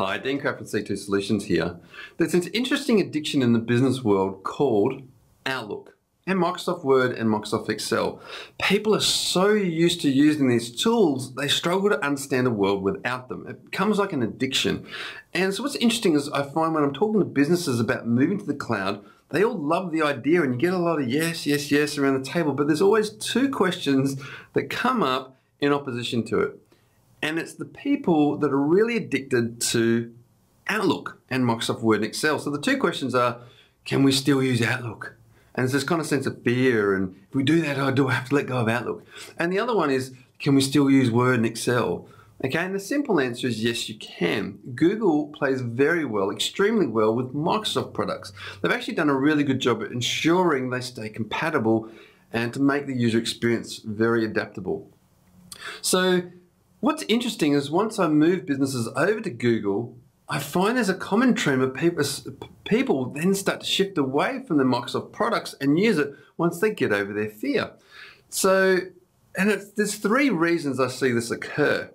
Hi, Dean Kraft from C2 Solutions here. There's an interesting addiction in the business world called Outlook and Microsoft Word and Microsoft Excel. People are so used to using these tools, they struggle to understand a world without them. It becomes like an addiction. And so what's interesting is I find when I'm talking to businesses about moving to the cloud, they all love the idea and you get a lot of yes, yes, yes around the table, but there's always two questions that come up in opposition to it. And it's the people that are really addicted to Outlook and Microsoft Word and Excel. So the two questions are, can we still use Outlook? And there's this kind of sense of fear, and if we do that, oh, do I have to let go of Outlook? And the other one is, can we still use Word and Excel? Okay, and the simple answer is yes, you can. Google plays very well, extremely well with Microsoft products. They've actually done a really good job at ensuring they stay compatible and to make the user experience very adaptable. So what's interesting is once I move businesses over to Google, I find there's a common trend of people, people then start to shift away from the Microsoft products and use it once they get over their fear. So, and there's three reasons I see this occur.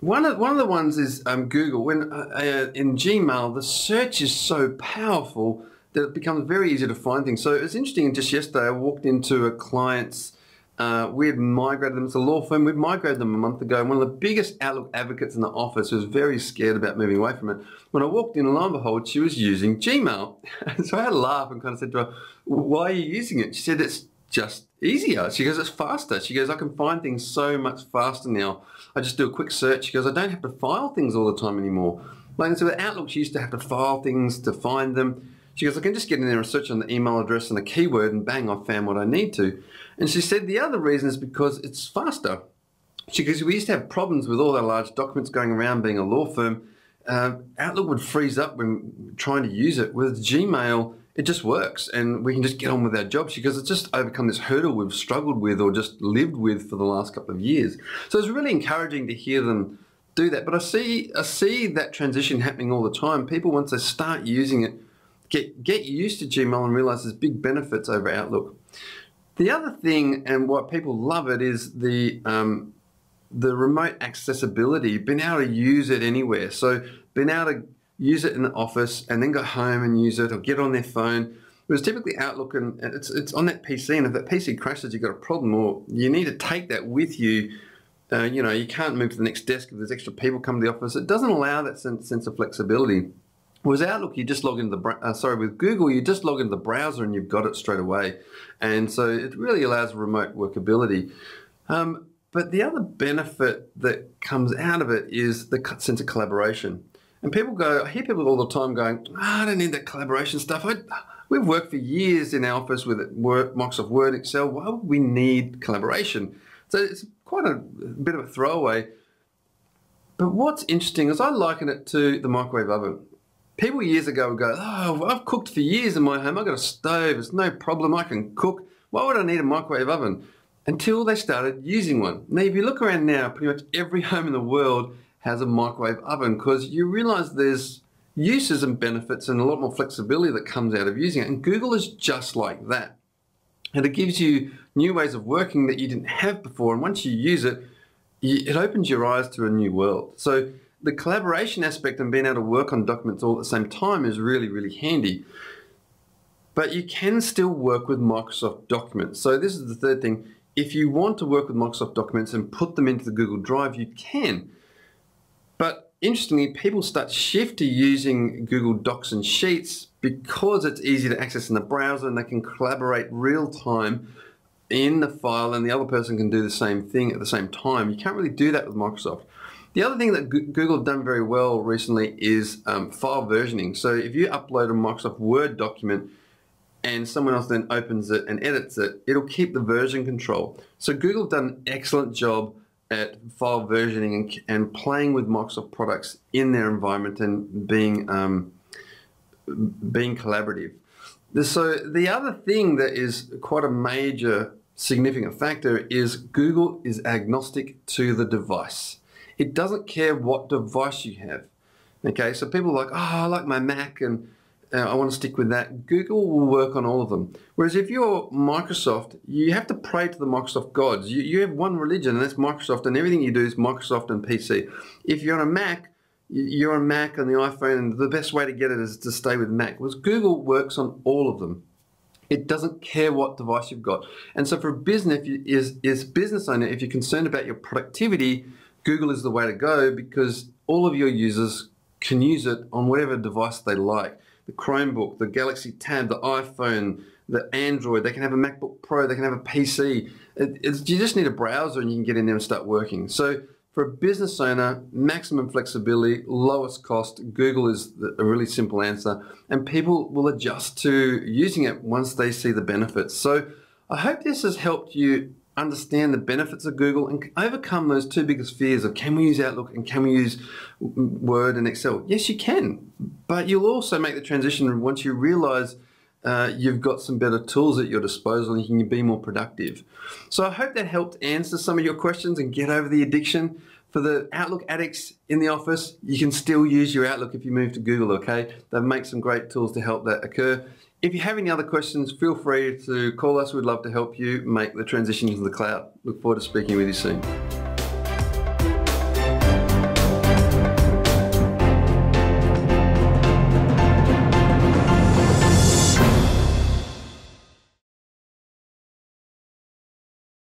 One of, one of the ones is um, Google. When uh, uh, in Gmail, the search is so powerful that it becomes very easy to find things. So it's interesting. Just yesterday, I walked into a client's uh, we had migrated them. It's a law firm. We'd migrated them a month ago. One of the biggest Outlook advocates in the office was very scared about moving away from it. When I walked in, lo and behold, she was using Gmail. so I had a laugh and kind of said to her, why are you using it? She said, it's just easier. She goes, it's faster. She goes, I can find things so much faster now. I just do a quick search. She goes, I don't have to file things all the time anymore. Like, so with Outlook, she used to have to file things to find them. She goes, I can just get in there and search on the email address and the keyword and bang, I found what I need to. And she said the other reason is because it's faster. She goes, we used to have problems with all our large documents going around being a law firm. Uh, Outlook would freeze up when trying to use it. With Gmail, it just works and we can just get on with our jobs because it's just overcome this hurdle we've struggled with or just lived with for the last couple of years. So it's really encouraging to hear them do that. But I see I see that transition happening all the time. People once they start using it, get get used to Gmail and realize there's big benefits over Outlook. The other thing, and what people love it, is the um, the remote accessibility, being able to use it anywhere. So being able to use it in the office and then go home and use it or get on their phone. It was typically Outlook and it's it's on that PC, and if that PC crashes, you've got a problem, or you need to take that with you. Uh, you know, you can't move to the next desk if there's extra people come to the office. It doesn't allow that sense, sense of flexibility. With Outlook, you just log into the uh, sorry with Google, you just log into the browser and you've got it straight away, and so it really allows remote workability. Um, but the other benefit that comes out of it is the sense of collaboration. And people go, I hear people all the time going, oh, I don't need that collaboration stuff. I, we've worked for years in our office with Microsoft Word, Excel. Why would we need collaboration? So it's quite a, a bit of a throwaway. But what's interesting is I liken it to the microwave oven people years ago would go, oh, I've cooked for years in my home. I've got a stove. It's no problem. I can cook. Why would I need a microwave oven? Until they started using one. Now, if you look around now, pretty much every home in the world has a microwave oven because you realize there's uses and benefits and a lot more flexibility that comes out of using it. And Google is just like that. And it gives you new ways of working that you didn't have before. And once you use it, it opens your eyes to a new world. So the collaboration aspect and being able to work on documents all at the same time is really, really handy. But you can still work with Microsoft Documents. So this is the third thing. If you want to work with Microsoft Documents and put them into the Google Drive, you can. But interestingly, people start shift to using Google Docs and Sheets because it's easy to access in the browser and they can collaborate real time in the file and the other person can do the same thing at the same time. You can't really do that with Microsoft. The other thing that Google have done very well recently is um, file versioning. So if you upload a Microsoft Word document and someone else then opens it and edits it, it'll keep the version control. So Google have done an excellent job at file versioning and, and playing with Microsoft products in their environment and being um, being collaborative. So the other thing that is quite a major significant factor is Google is agnostic to the device. It doesn't care what device you have. Okay, so people are like, oh, I like my Mac and uh, I want to stick with that. Google will work on all of them. Whereas if you're Microsoft, you have to pray to the Microsoft gods. You, you have one religion and that's Microsoft and everything you do is Microsoft and PC. If you're on a Mac, you're on Mac and the iPhone, and the best way to get it is to stay with Mac. Was Google works on all of them. It doesn't care what device you've got. And so for a business, if you, is, is business owner, if you're concerned about your productivity, Google is the way to go because all of your users can use it on whatever device they like. The Chromebook, the Galaxy Tab, the iPhone, the Android, they can have a MacBook Pro, they can have a PC. It, you just need a browser and you can get in there and start working. So for a business owner, maximum flexibility, lowest cost, Google is a really simple answer, and people will adjust to using it once they see the benefits. So I hope this has helped you understand the benefits of Google and overcome those two biggest fears of can we use Outlook and can we use Word and Excel? Yes, you can, but you'll also make the transition once you realize uh, you've got some better tools at your disposal and you can be more productive. So I hope that helped answer some of your questions and get over the addiction. For the Outlook addicts in the office, you can still use your Outlook if you move to Google, okay? They make some great tools to help that occur. If you have any other questions, feel free to call us. We'd love to help you make the transition to the cloud. Look forward to speaking with you soon.